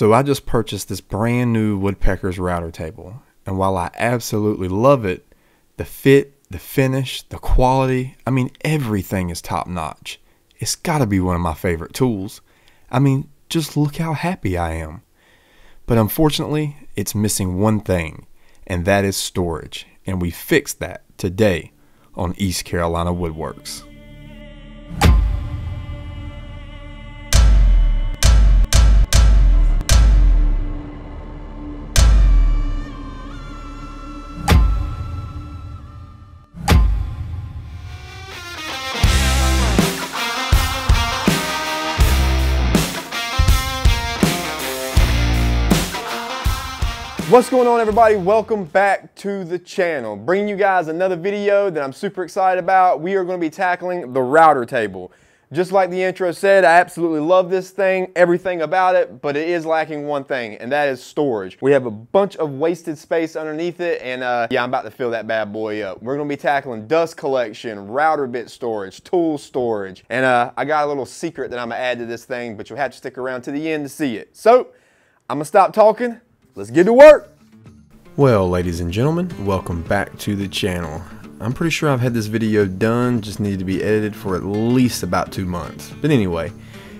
So I just purchased this brand new Woodpeckers router table, and while I absolutely love it, the fit, the finish, the quality, I mean everything is top notch. It's got to be one of my favorite tools. I mean, just look how happy I am. But unfortunately, it's missing one thing, and that is storage, and we fixed that today on East Carolina Woodworks. What's going on everybody? Welcome back to the channel. Bringing you guys another video that I'm super excited about. We are going to be tackling the router table. Just like the intro said, I absolutely love this thing, everything about it, but it is lacking one thing, and that is storage. We have a bunch of wasted space underneath it, and uh, yeah, I'm about to fill that bad boy up. We're gonna be tackling dust collection, router bit storage, tool storage, and uh, I got a little secret that I'm gonna add to this thing, but you'll have to stick around to the end to see it. So, I'm gonna stop talking, Let's get to work. Well, ladies and gentlemen, welcome back to the channel. I'm pretty sure I've had this video done, just needed to be edited for at least about two months. But anyway,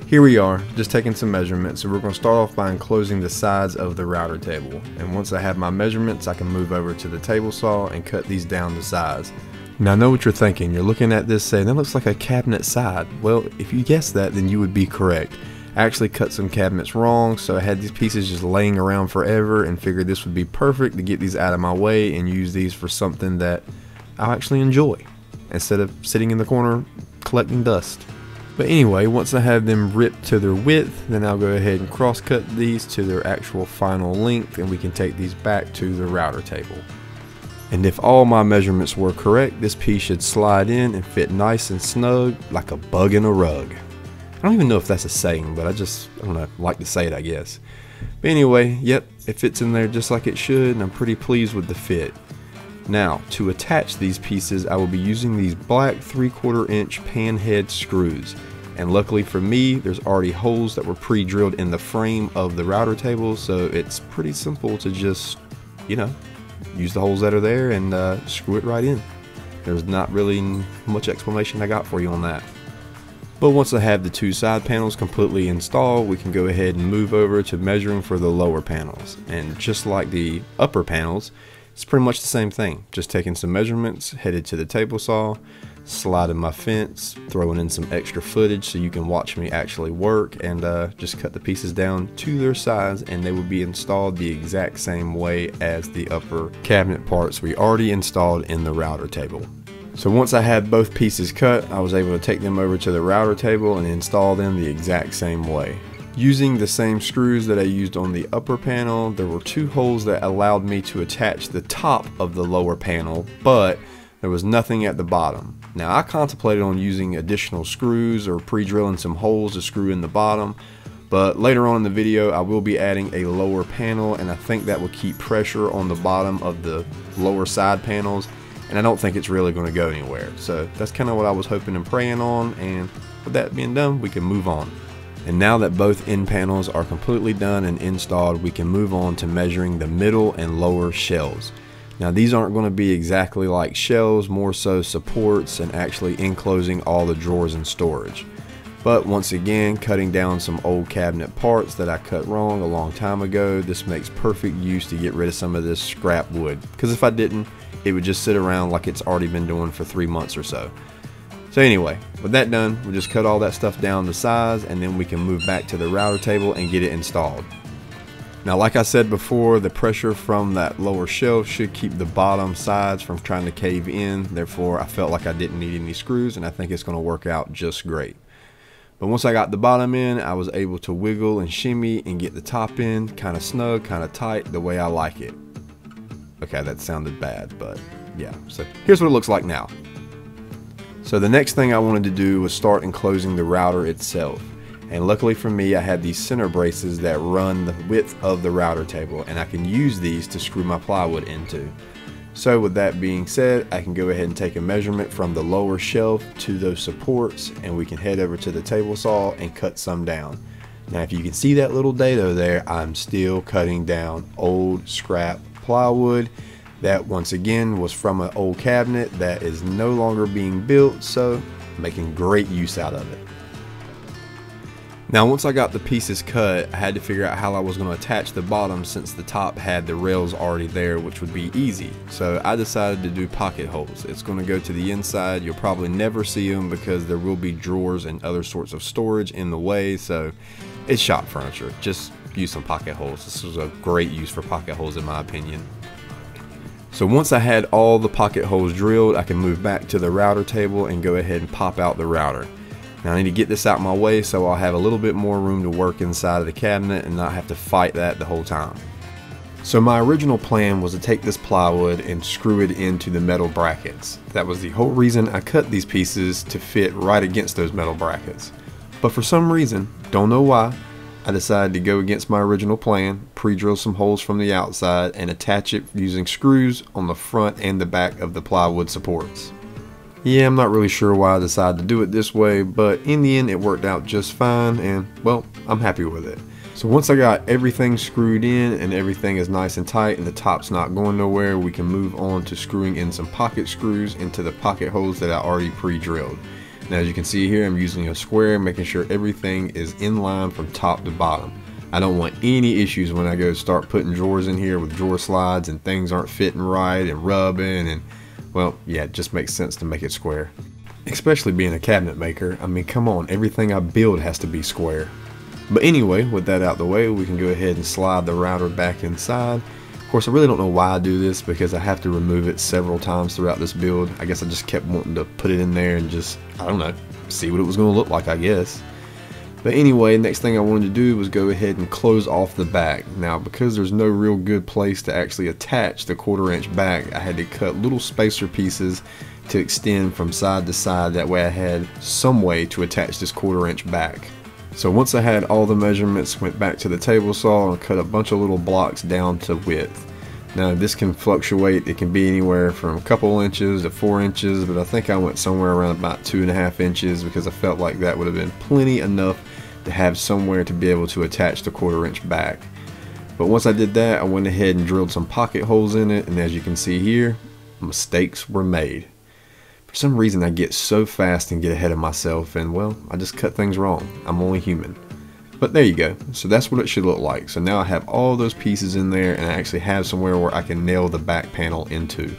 here we are, just taking some measurements. So we're going to start off by enclosing the sides of the router table. And once I have my measurements, I can move over to the table saw and cut these down to size. Now I know what you're thinking. You're looking at this saying, that looks like a cabinet side. Well, if you guessed that, then you would be correct. I actually cut some cabinets wrong, so I had these pieces just laying around forever and figured this would be perfect to get these out of my way and use these for something that I'll actually enjoy instead of sitting in the corner collecting dust. But anyway, once I have them ripped to their width, then I'll go ahead and cross cut these to their actual final length and we can take these back to the router table. And if all my measurements were correct, this piece should slide in and fit nice and snug like a bug in a rug. I don't even know if that's a saying, but I just, I don't know, like to say it, I guess. But anyway, yep, it fits in there just like it should, and I'm pretty pleased with the fit. Now, to attach these pieces, I will be using these black 3 quarter inch pan head screws. And luckily for me, there's already holes that were pre-drilled in the frame of the router table, so it's pretty simple to just, you know, use the holes that are there and uh, screw it right in. There's not really much explanation I got for you on that. But once I have the two side panels completely installed, we can go ahead and move over to measuring for the lower panels. And just like the upper panels, it's pretty much the same thing. Just taking some measurements, headed to the table saw, sliding my fence, throwing in some extra footage so you can watch me actually work and uh, just cut the pieces down to their size and they will be installed the exact same way as the upper cabinet parts we already installed in the router table. So once I had both pieces cut, I was able to take them over to the router table and install them the exact same way. Using the same screws that I used on the upper panel, there were two holes that allowed me to attach the top of the lower panel, but there was nothing at the bottom. Now I contemplated on using additional screws or pre-drilling some holes to screw in the bottom, but later on in the video I will be adding a lower panel and I think that will keep pressure on the bottom of the lower side panels and I don't think it's really going to go anywhere. So that's kind of what I was hoping and praying on, and with that being done, we can move on. And now that both end panels are completely done and installed, we can move on to measuring the middle and lower shelves. Now these aren't going to be exactly like shelves, more so supports and actually enclosing all the drawers and storage. But once again, cutting down some old cabinet parts that I cut wrong a long time ago, this makes perfect use to get rid of some of this scrap wood. Because if I didn't, it would just sit around like it's already been doing for three months or so. So anyway, with that done, we'll just cut all that stuff down to size and then we can move back to the router table and get it installed. Now like I said before, the pressure from that lower shelf should keep the bottom sides from trying to cave in. Therefore, I felt like I didn't need any screws and I think it's going to work out just great. But once I got the bottom in, I was able to wiggle and shimmy and get the top in kind of snug, kind of tight, the way I like it. Okay, that sounded bad, but yeah. So here's what it looks like now. So the next thing I wanted to do was start enclosing the router itself. And luckily for me, I had these center braces that run the width of the router table, and I can use these to screw my plywood into. So with that being said, I can go ahead and take a measurement from the lower shelf to those supports and we can head over to the table saw and cut some down. Now if you can see that little dado there, I'm still cutting down old scrap plywood that once again was from an old cabinet that is no longer being built, so making great use out of it. Now once I got the pieces cut, I had to figure out how I was going to attach the bottom since the top had the rails already there which would be easy. So I decided to do pocket holes. It's going to go to the inside. You'll probably never see them because there will be drawers and other sorts of storage in the way so it's shop furniture. Just use some pocket holes. This was a great use for pocket holes in my opinion. So once I had all the pocket holes drilled, I can move back to the router table and go ahead and pop out the router. Now I need to get this out my way so I'll have a little bit more room to work inside of the cabinet and not have to fight that the whole time. So my original plan was to take this plywood and screw it into the metal brackets. That was the whole reason I cut these pieces to fit right against those metal brackets. But for some reason, don't know why, I decided to go against my original plan, pre-drill some holes from the outside and attach it using screws on the front and the back of the plywood supports. Yeah, I'm not really sure why I decided to do it this way, but in the end it worked out just fine and, well, I'm happy with it. So once I got everything screwed in and everything is nice and tight and the top's not going nowhere, we can move on to screwing in some pocket screws into the pocket holes that I already pre-drilled. Now as you can see here, I'm using a square, making sure everything is in line from top to bottom. I don't want any issues when I go start putting drawers in here with drawer slides and things aren't fitting right and rubbing and well, yeah, it just makes sense to make it square. Especially being a cabinet maker, I mean, come on, everything I build has to be square. But anyway, with that out the way, we can go ahead and slide the router back inside. Of course, I really don't know why I do this because I have to remove it several times throughout this build. I guess I just kept wanting to put it in there and just, I don't know, see what it was going to look like, I guess. But anyway, next thing I wanted to do was go ahead and close off the back. Now because there's no real good place to actually attach the quarter inch back, I had to cut little spacer pieces to extend from side to side. That way I had some way to attach this quarter inch back. So once I had all the measurements, went back to the table saw and cut a bunch of little blocks down to width. Now this can fluctuate, it can be anywhere from a couple inches to four inches, but I think I went somewhere around about two and a half inches because I felt like that would have been plenty enough to have somewhere to be able to attach the quarter inch back. But once I did that, I went ahead and drilled some pocket holes in it, and as you can see here, mistakes were made. For some reason I get so fast and get ahead of myself and well, I just cut things wrong. I'm only human. But there you go. So that's what it should look like. So now I have all those pieces in there and I actually have somewhere where I can nail the back panel into.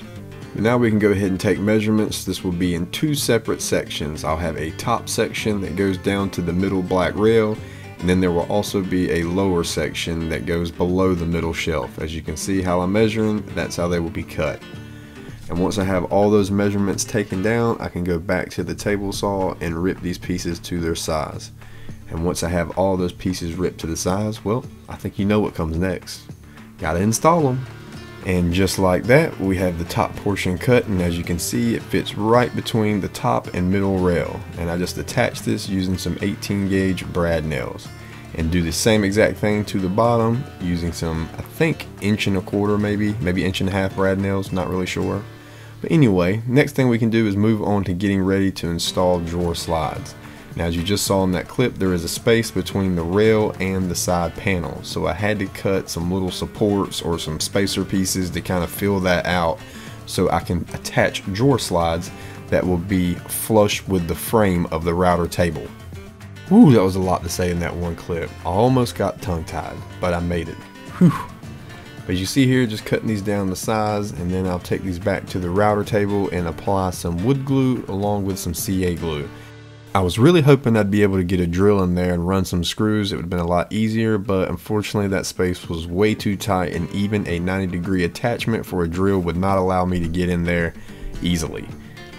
Now we can go ahead and take measurements. This will be in two separate sections. I'll have a top section that goes down to the middle black rail and then there will also be a lower section that goes below the middle shelf. As you can see how I'm measuring, that's how they will be cut. And once I have all those measurements taken down, I can go back to the table saw and rip these pieces to their size. And once I have all those pieces ripped to the size, well, I think you know what comes next. Gotta install them. And just like that, we have the top portion cut and as you can see, it fits right between the top and middle rail. And I just attach this using some 18 gauge brad nails. And do the same exact thing to the bottom using some, I think, inch and a quarter maybe, maybe inch and a half brad nails, not really sure. But anyway, next thing we can do is move on to getting ready to install drawer slides. Now as you just saw in that clip, there is a space between the rail and the side panel. So I had to cut some little supports or some spacer pieces to kind of fill that out so I can attach drawer slides that will be flush with the frame of the router table. Ooh, that was a lot to say in that one clip. I almost got tongue tied, but I made it. Whew. As you see here, just cutting these down the size and then I'll take these back to the router table and apply some wood glue along with some CA glue. I was really hoping I'd be able to get a drill in there and run some screws. It would have been a lot easier, but unfortunately that space was way too tight and even a 90 degree attachment for a drill would not allow me to get in there easily.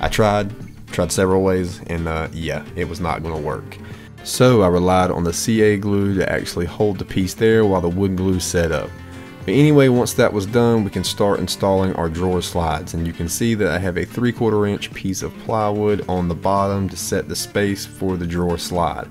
I tried, tried several ways, and uh, yeah, it was not going to work. So I relied on the CA glue to actually hold the piece there while the wood glue set up. But anyway, once that was done, we can start installing our drawer slides. And you can see that I have a 3 quarter inch piece of plywood on the bottom to set the space for the drawer slide.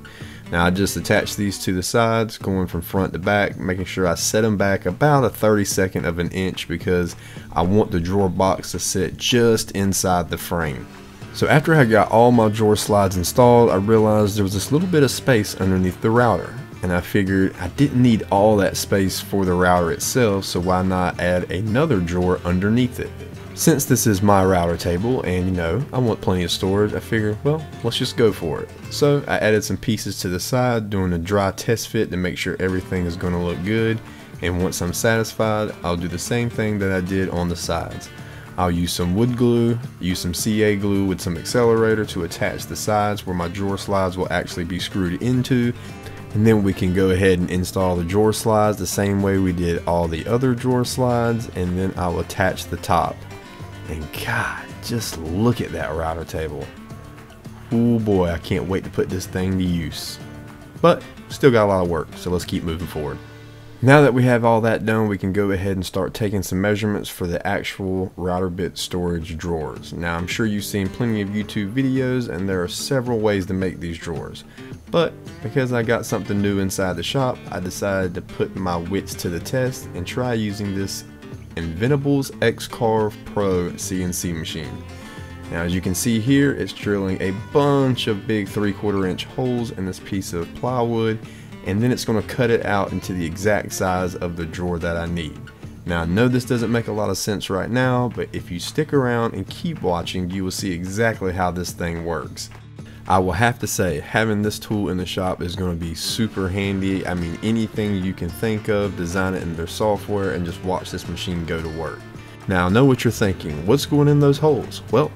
Now I just attach these to the sides, going from front to back, making sure I set them back about a 32nd of an inch because I want the drawer box to sit just inside the frame. So after I got all my drawer slides installed, I realized there was this little bit of space underneath the router. And I figured I didn't need all that space for the router itself, so why not add another drawer underneath it? Since this is my router table and you know, I want plenty of storage, I figured, well, let's just go for it. So I added some pieces to the side doing a dry test fit to make sure everything is going to look good. And once I'm satisfied, I'll do the same thing that I did on the sides. I'll use some wood glue, use some CA glue with some accelerator to attach the sides where my drawer slides will actually be screwed into. And then we can go ahead and install the drawer slides the same way we did all the other drawer slides and then I'll attach the top. And God, just look at that router table. Oh boy, I can't wait to put this thing to use. But still got a lot of work, so let's keep moving forward. Now that we have all that done, we can go ahead and start taking some measurements for the actual router bit storage drawers. Now I'm sure you've seen plenty of YouTube videos and there are several ways to make these drawers. But because I got something new inside the shop, I decided to put my wits to the test and try using this Inventables X-Carve Pro CNC machine. Now as you can see here, it's drilling a bunch of big 3 quarter inch holes in this piece of plywood and then it's going to cut it out into the exact size of the drawer that I need. Now I know this doesn't make a lot of sense right now, but if you stick around and keep watching, you will see exactly how this thing works. I will have to say, having this tool in the shop is going to be super handy. I mean, anything you can think of, design it in their software and just watch this machine go to work. Now, I know what you're thinking. What's going in those holes? Well,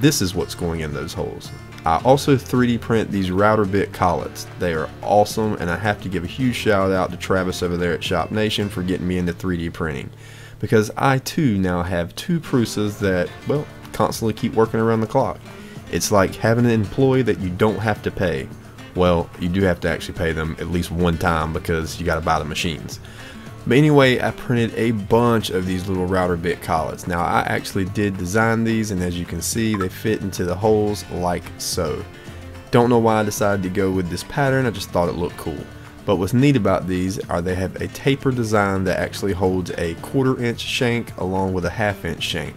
this is what's going in those holes. I also 3D print these router bit collets. They are awesome and I have to give a huge shout out to Travis over there at Shop Nation for getting me into 3D printing. Because I too now have two Prusas that, well, constantly keep working around the clock. It's like having an employee that you don't have to pay. Well, you do have to actually pay them at least one time because you got to buy the machines. But anyway, I printed a bunch of these little router bit collets. Now I actually did design these and as you can see they fit into the holes like so. Don't know why I decided to go with this pattern, I just thought it looked cool. But what's neat about these are they have a taper design that actually holds a quarter inch shank along with a half inch shank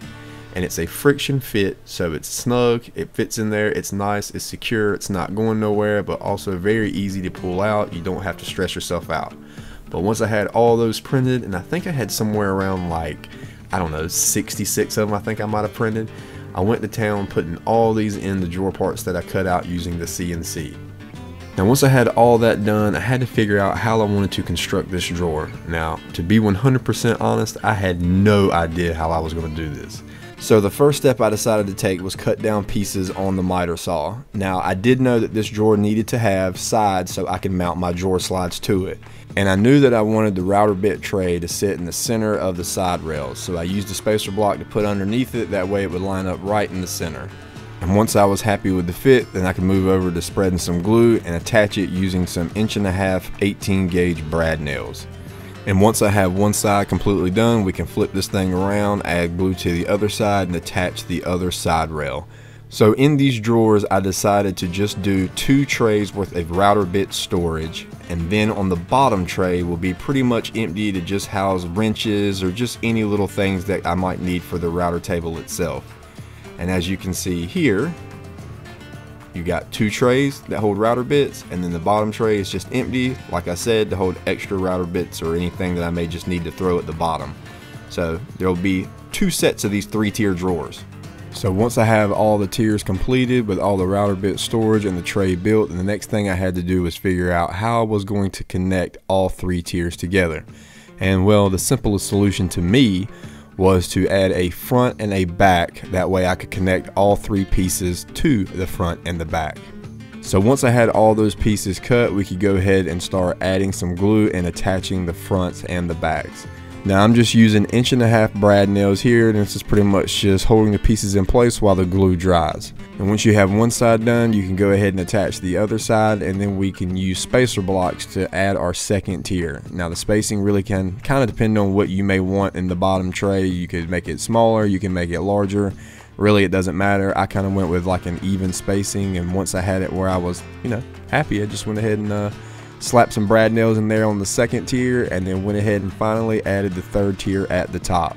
and it's a friction fit so it's snug it fits in there it's nice it's secure it's not going nowhere but also very easy to pull out you don't have to stress yourself out but once I had all those printed and I think I had somewhere around like I don't know 66 of them I think I might have printed I went to town putting all these in the drawer parts that I cut out using the CNC now once I had all that done, I had to figure out how I wanted to construct this drawer. Now, to be 100% honest, I had no idea how I was going to do this. So the first step I decided to take was cut down pieces on the miter saw. Now I did know that this drawer needed to have sides so I could mount my drawer slides to it. And I knew that I wanted the router bit tray to sit in the center of the side rails. So I used a spacer block to put underneath it, that way it would line up right in the center. And once I was happy with the fit, then I could move over to spreading some glue and attach it using some inch and a half 18 gauge brad nails. And once I have one side completely done, we can flip this thing around, add glue to the other side, and attach the other side rail. So in these drawers, I decided to just do two trays worth of router bit storage. And then on the bottom tray will be pretty much empty to just house wrenches or just any little things that I might need for the router table itself. And as you can see here, you got two trays that hold router bits and then the bottom tray is just empty. Like I said to hold extra router bits or anything that I may just need to throw at the bottom. So there will be two sets of these three tier drawers. So once I have all the tiers completed with all the router bit storage and the tray built and the next thing I had to do was figure out how I was going to connect all three tiers together. And well the simplest solution to me was to add a front and a back. That way I could connect all three pieces to the front and the back. So once I had all those pieces cut, we could go ahead and start adding some glue and attaching the fronts and the backs. Now I'm just using inch and a half brad nails here and this is pretty much just holding the pieces in place while the glue dries. And once you have one side done you can go ahead and attach the other side and then we can use spacer blocks to add our second tier. Now the spacing really can kind of depend on what you may want in the bottom tray. You could make it smaller, you can make it larger. Really it doesn't matter. I kind of went with like an even spacing and once I had it where I was, you know, happy I just went ahead and uh, slapped some brad nails in there on the second tier and then went ahead and finally added the third tier at the top.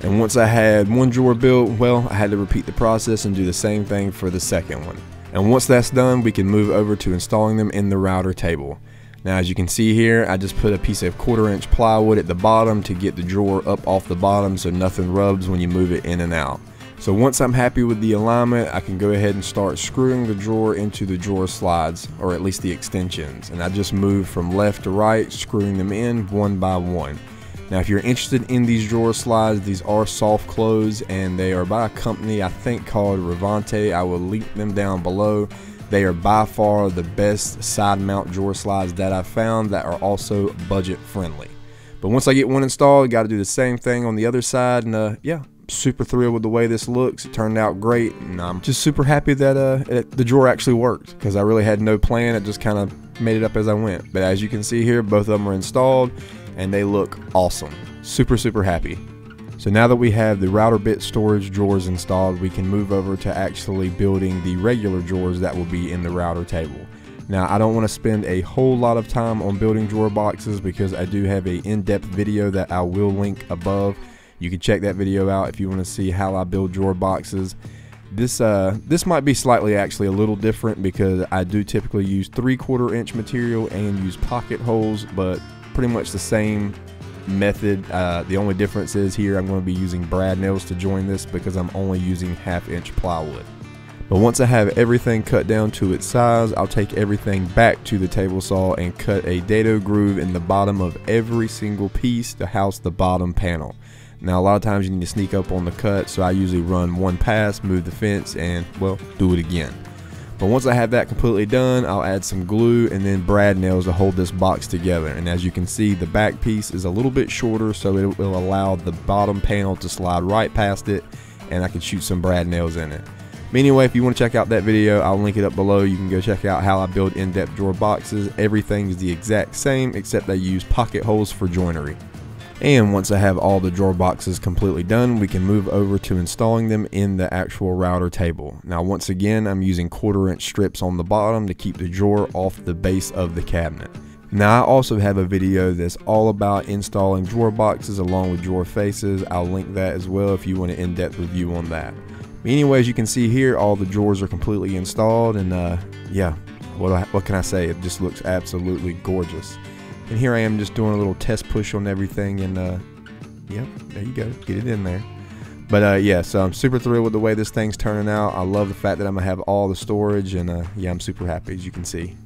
And once I had one drawer built, well, I had to repeat the process and do the same thing for the second one. And once that's done, we can move over to installing them in the router table. Now as you can see here, I just put a piece of quarter inch plywood at the bottom to get the drawer up off the bottom so nothing rubs when you move it in and out. So once I'm happy with the alignment, I can go ahead and start screwing the drawer into the drawer slides, or at least the extensions. And I just move from left to right, screwing them in one by one. Now, if you're interested in these drawer slides, these are soft close and they are by a company I think called Ravinte. I will link them down below. They are by far the best side mount drawer slides that I've found that are also budget friendly. But once I get one installed, got to do the same thing on the other side. And uh, yeah, super thrilled with the way this looks. It turned out great, and I'm just super happy that uh, it, the drawer actually worked because I really had no plan. It just kind of made it up as I went. But as you can see here, both of them are installed and they look awesome. Super, super happy. So now that we have the router bit storage drawers installed, we can move over to actually building the regular drawers that will be in the router table. Now I don't want to spend a whole lot of time on building drawer boxes because I do have a in-depth video that I will link above. You can check that video out if you want to see how I build drawer boxes. This uh, this might be slightly actually a little different because I do typically use three quarter inch material and use pocket holes, but pretty much the same method. Uh, the only difference is here I'm going to be using brad nails to join this because I'm only using half inch plywood. But once I have everything cut down to its size, I'll take everything back to the table saw and cut a dado groove in the bottom of every single piece to house the bottom panel. Now a lot of times you need to sneak up on the cut, so I usually run one pass, move the fence, and well, do it again. But once I have that completely done, I'll add some glue and then brad nails to hold this box together. And as you can see, the back piece is a little bit shorter, so it will allow the bottom panel to slide right past it, and I can shoot some brad nails in it. But anyway, if you want to check out that video, I'll link it up below. You can go check out how I build in-depth drawer boxes. Everything is the exact same, except I use pocket holes for joinery. And once I have all the drawer boxes completely done, we can move over to installing them in the actual router table. Now once again, I'm using quarter inch strips on the bottom to keep the drawer off the base of the cabinet. Now I also have a video that's all about installing drawer boxes along with drawer faces. I'll link that as well if you want an in-depth review on that. Anyways, you can see here all the drawers are completely installed and uh, yeah, what, I, what can I say? It just looks absolutely gorgeous. And here I am just doing a little test push on everything and uh, yep, there you go, get it in there. But uh, yeah, so I'm super thrilled with the way this thing's turning out. I love the fact that I'm gonna have all the storage and uh, yeah, I'm super happy as you can see.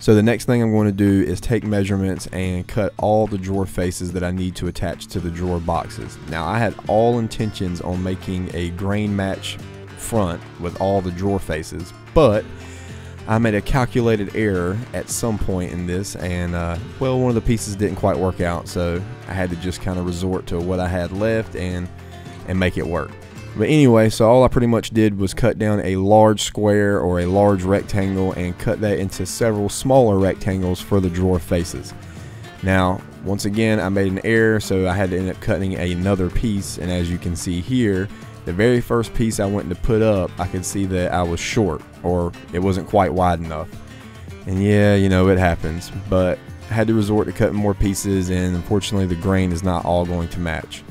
So the next thing I'm going to do is take measurements and cut all the drawer faces that I need to attach to the drawer boxes. Now I had all intentions on making a grain match front with all the drawer faces, but I made a calculated error at some point in this, and uh, well, one of the pieces didn't quite work out, so I had to just kind of resort to what I had left and and make it work. But anyway, so all I pretty much did was cut down a large square or a large rectangle and cut that into several smaller rectangles for the drawer faces. Now, once again, I made an error, so I had to end up cutting another piece, and as you can see here, the very first piece I went to put up, I could see that I was short or it wasn't quite wide enough. And yeah, you know, it happens, but I had to resort to cutting more pieces and unfortunately the grain is not all going to match.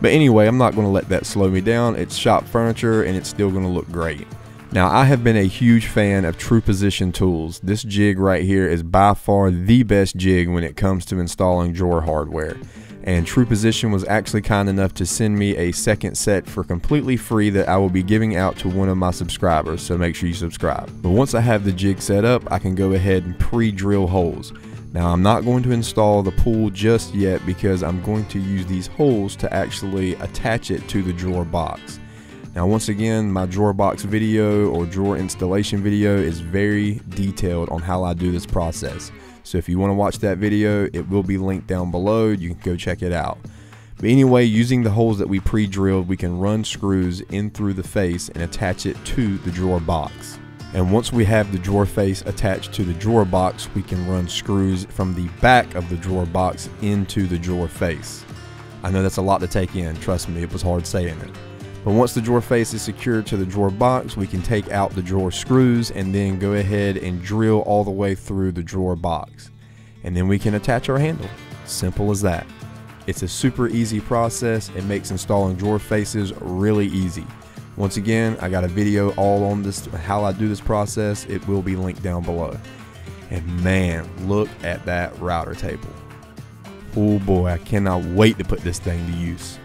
But anyway, I'm not going to let that slow me down. It's shop furniture and it's still going to look great. Now, I have been a huge fan of True Position tools. This jig right here is by far the best jig when it comes to installing drawer hardware and True Position was actually kind enough to send me a second set for completely free that I will be giving out to one of my subscribers, so make sure you subscribe. But once I have the jig set up, I can go ahead and pre-drill holes. Now I'm not going to install the pool just yet because I'm going to use these holes to actually attach it to the drawer box. Now once again, my drawer box video or drawer installation video is very detailed on how I do this process. So if you want to watch that video, it will be linked down below. You can go check it out. But anyway, using the holes that we pre-drilled, we can run screws in through the face and attach it to the drawer box. And once we have the drawer face attached to the drawer box, we can run screws from the back of the drawer box into the drawer face. I know that's a lot to take in, trust me, it was hard saying it. But once the drawer face is secured to the drawer box, we can take out the drawer screws and then go ahead and drill all the way through the drawer box. And then we can attach our handle. Simple as that. It's a super easy process. It makes installing drawer faces really easy. Once again, I got a video all on this, how I do this process. It will be linked down below. And man, look at that router table. Oh boy, I cannot wait to put this thing to use.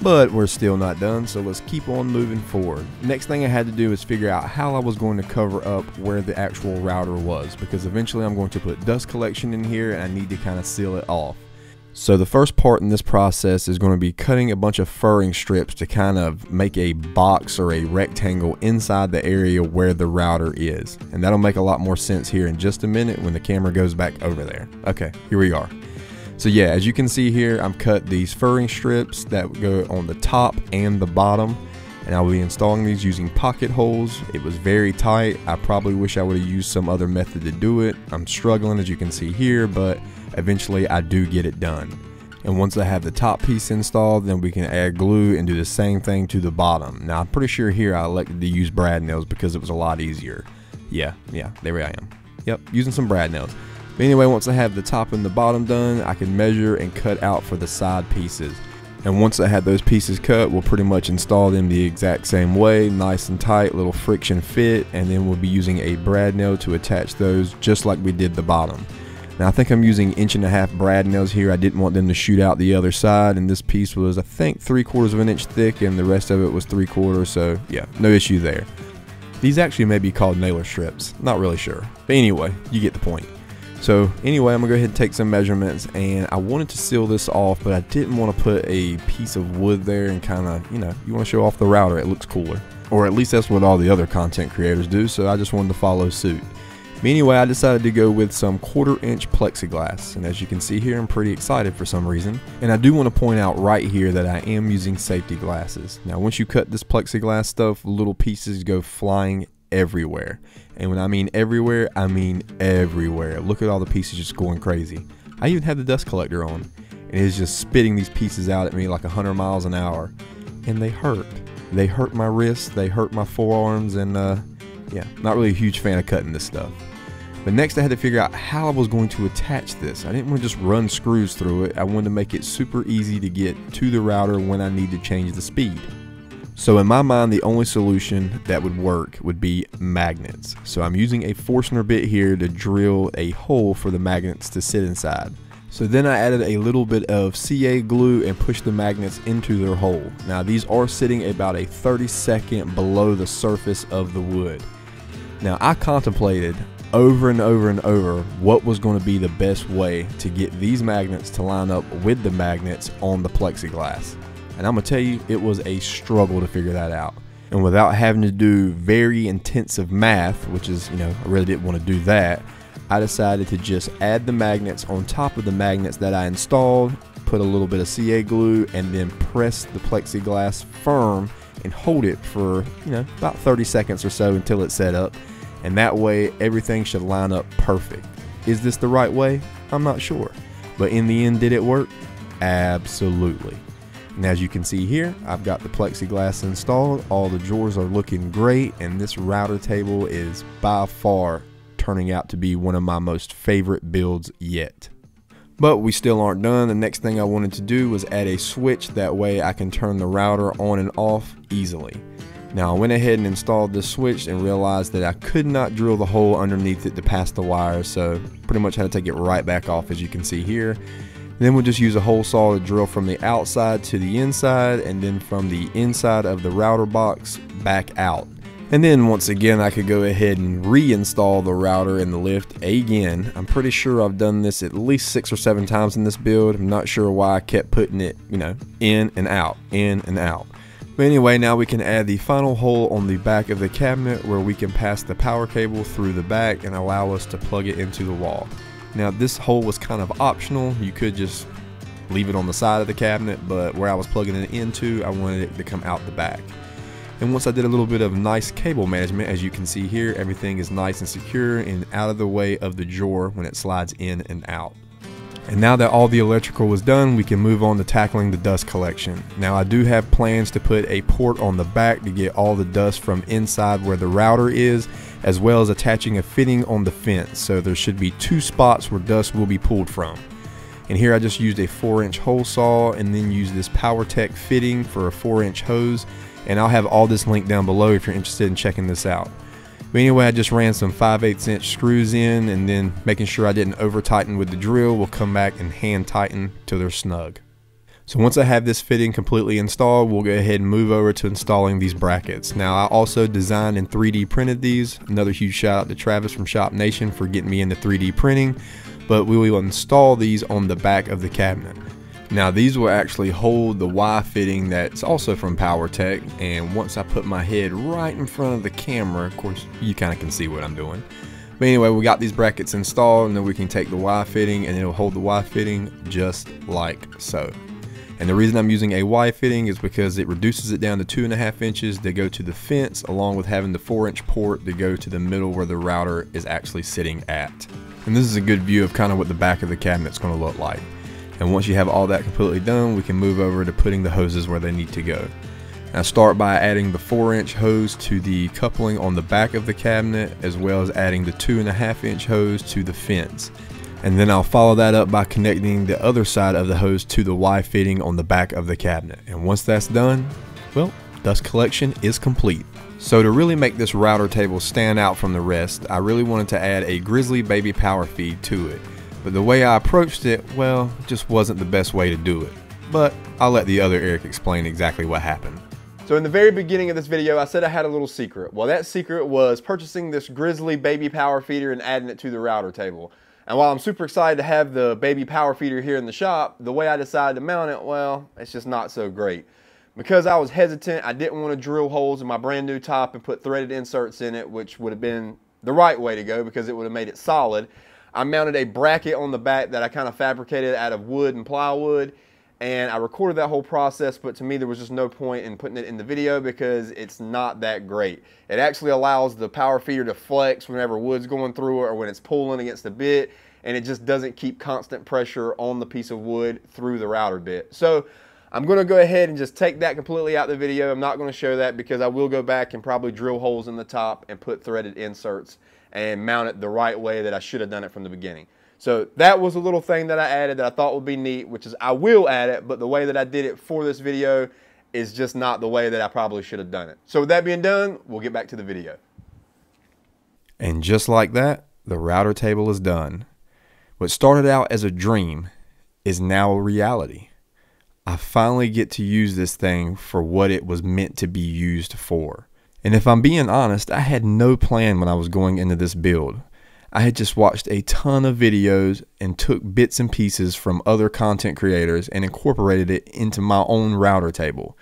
But we're still not done, so let's keep on moving forward. Next thing I had to do is figure out how I was going to cover up where the actual router was, because eventually I'm going to put dust collection in here and I need to kind of seal it off. So the first part in this process is going to be cutting a bunch of furring strips to kind of make a box or a rectangle inside the area where the router is. And that'll make a lot more sense here in just a minute when the camera goes back over there. Okay, here we are. So yeah, as you can see here, I've cut these furring strips that go on the top and the bottom and I'll be installing these using pocket holes. It was very tight. I probably wish I would have used some other method to do it. I'm struggling as you can see here, but eventually I do get it done. And once I have the top piece installed, then we can add glue and do the same thing to the bottom. Now I'm pretty sure here I elected to use brad nails because it was a lot easier. Yeah, yeah, there I am. Yep, using some brad nails. But anyway, once I have the top and the bottom done, I can measure and cut out for the side pieces. And once I had those pieces cut, we'll pretty much install them the exact same way, nice and tight, little friction fit, and then we'll be using a brad nail to attach those just like we did the bottom. Now I think I'm using inch and a half brad nails here. I didn't want them to shoot out the other side and this piece was I think three quarters of an inch thick and the rest of it was three quarters so yeah no issue there. These actually may be called nailer strips, not really sure. But anyway, you get the point. So anyway, I'm gonna go ahead and take some measurements and I wanted to seal this off, but I didn't want to put a piece of wood there and kind of, you know, you want to show off the router, it looks cooler. Or at least that's what all the other content creators do, so I just wanted to follow suit. But anyway, I decided to go with some quarter inch plexiglass, and as you can see here, I'm pretty excited for some reason. And I do want to point out right here that I am using safety glasses. Now, once you cut this plexiglass stuff, little pieces go flying everywhere. And when I mean everywhere, I mean everywhere. Look at all the pieces just going crazy. I even had the dust collector on, and it's just spitting these pieces out at me like 100 miles an hour. And they hurt. They hurt my wrists, they hurt my forearms, and uh, yeah, not really a huge fan of cutting this stuff. But next I had to figure out how I was going to attach this. I didn't want to just run screws through it. I wanted to make it super easy to get to the router when I need to change the speed. So in my mind, the only solution that would work would be magnets. So I'm using a Forstner bit here to drill a hole for the magnets to sit inside. So then I added a little bit of CA glue and pushed the magnets into their hole. Now these are sitting about a 30 second below the surface of the wood. Now I contemplated over and over and over what was going to be the best way to get these magnets to line up with the magnets on the plexiglass. And I'm going to tell you, it was a struggle to figure that out. And without having to do very intensive math, which is, you know, I really didn't want to do that, I decided to just add the magnets on top of the magnets that I installed, put a little bit of CA glue, and then press the plexiglass firm and hold it for, you know, about 30 seconds or so until it's set up. And that way, everything should line up perfect. Is this the right way? I'm not sure. But in the end, did it work? Absolutely. And as you can see here, I've got the plexiglass installed. All the drawers are looking great, and this router table is by far turning out to be one of my most favorite builds yet. But we still aren't done. The next thing I wanted to do was add a switch. That way I can turn the router on and off easily. Now I went ahead and installed this switch and realized that I could not drill the hole underneath it to pass the wire. So pretty much had to take it right back off as you can see here. Then we'll just use a hole saw to drill from the outside to the inside and then from the inside of the router box back out. And then once again, I could go ahead and reinstall the router in the lift again. I'm pretty sure I've done this at least six or seven times in this build. I'm not sure why I kept putting it, you know, in and out, in and out. But anyway, now we can add the final hole on the back of the cabinet where we can pass the power cable through the back and allow us to plug it into the wall. Now this hole was kind of optional. You could just leave it on the side of the cabinet, but where I was plugging it into, I wanted it to come out the back. And once I did a little bit of nice cable management, as you can see here, everything is nice and secure and out of the way of the drawer when it slides in and out. And now that all the electrical was done, we can move on to tackling the dust collection. Now I do have plans to put a port on the back to get all the dust from inside where the router is as well as attaching a fitting on the fence. So there should be two spots where dust will be pulled from. And here I just used a 4 inch hole saw and then used this PowerTec fitting for a 4 inch hose. And I'll have all this linked down below if you're interested in checking this out. But anyway, I just ran some 5 8 inch screws in and then making sure I didn't over tighten with the drill, we'll come back and hand tighten till they're snug. So once I have this fitting completely installed, we'll go ahead and move over to installing these brackets. Now I also designed and 3D printed these. Another huge shout out to Travis from Shop Nation for getting me into 3D printing. But we will install these on the back of the cabinet. Now these will actually hold the Y fitting that's also from PowerTec and once I put my head right in front of the camera, of course you kind of can see what I'm doing. But anyway, we got these brackets installed and then we can take the Y fitting and it'll hold the Y fitting just like so. And the reason I'm using a Y fitting is because it reduces it down to two and a half inches to go to the fence along with having the four inch port to go to the middle where the router is actually sitting at. And this is a good view of kind of what the back of the cabinet's going to look like. And once you have all that completely done, we can move over to putting the hoses where they need to go. Now start by adding the 4 inch hose to the coupling on the back of the cabinet as well as adding the 2.5 inch hose to the fence and then I'll follow that up by connecting the other side of the hose to the Y fitting on the back of the cabinet. And once that's done, well, dust collection is complete. So to really make this router table stand out from the rest, I really wanted to add a Grizzly Baby Power Feed to it. But the way I approached it, well, just wasn't the best way to do it. But I'll let the other Eric explain exactly what happened. So in the very beginning of this video, I said I had a little secret. Well, that secret was purchasing this Grizzly Baby Power Feeder and adding it to the router table. And while I'm super excited to have the baby power feeder here in the shop, the way I decided to mount it, well, it's just not so great. Because I was hesitant, I didn't want to drill holes in my brand new top and put threaded inserts in it, which would have been the right way to go because it would have made it solid. I mounted a bracket on the back that I kind of fabricated out of wood and plywood and I recorded that whole process, but to me there was just no point in putting it in the video because it's not that great. It actually allows the power feeder to flex whenever wood's going through it or when it's pulling against the bit, and it just doesn't keep constant pressure on the piece of wood through the router bit. So I'm gonna go ahead and just take that completely out of the video. I'm not gonna show that because I will go back and probably drill holes in the top and put threaded inserts and mount it the right way that I should have done it from the beginning. So that was a little thing that I added that I thought would be neat, which is I will add it, but the way that I did it for this video is just not the way that I probably should have done it. So with that being done, we'll get back to the video. And just like that, the router table is done. What started out as a dream is now a reality. I finally get to use this thing for what it was meant to be used for. And if I'm being honest, I had no plan when I was going into this build. I had just watched a ton of videos and took bits and pieces from other content creators and incorporated it into my own router table.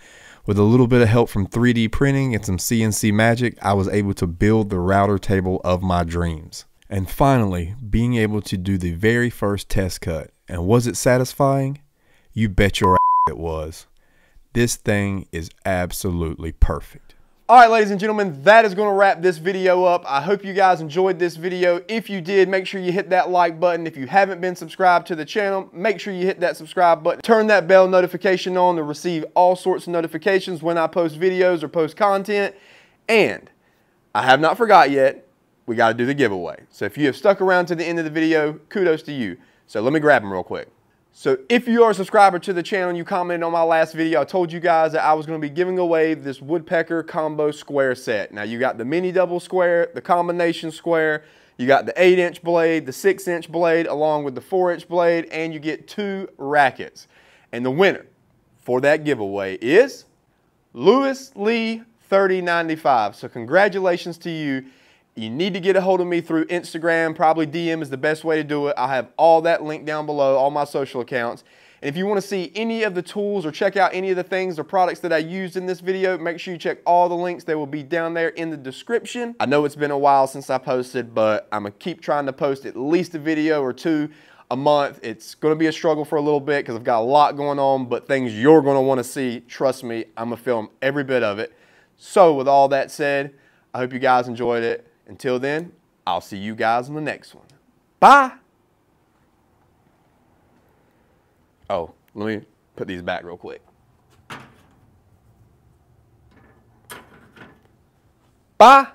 With a little bit of help from 3D printing and some CNC magic, I was able to build the router table of my dreams. And finally, being able to do the very first test cut. And was it satisfying? You bet your ass it was. This thing is absolutely perfect. All right, ladies and gentlemen, that is going to wrap this video up. I hope you guys enjoyed this video. If you did, make sure you hit that like button. If you haven't been subscribed to the channel, make sure you hit that subscribe button. Turn that bell notification on to receive all sorts of notifications when I post videos or post content. And I have not forgot yet, we got to do the giveaway. So if you have stuck around to the end of the video, kudos to you. So let me grab them real quick. So if you are a subscriber to the channel and you commented on my last video, I told you guys that I was going to be giving away this woodpecker combo square set. Now you got the mini double square, the combination square, you got the 8 inch blade, the 6 inch blade, along with the 4 inch blade, and you get two rackets. And the winner for that giveaway is Lewis Lee 3095. So congratulations to you. You need to get a hold of me through Instagram. Probably DM is the best way to do it. I have all that linked down below, all my social accounts. And if you want to see any of the tools or check out any of the things or products that I used in this video, make sure you check all the links. They will be down there in the description. I know it's been a while since I posted, but I'm going to keep trying to post at least a video or two a month. It's going to be a struggle for a little bit because I've got a lot going on, but things you're going to want to see, trust me, I'm going to film every bit of it. So with all that said, I hope you guys enjoyed it. Until then, I'll see you guys on the next one. Bye. Oh, let me put these back real quick. Bye.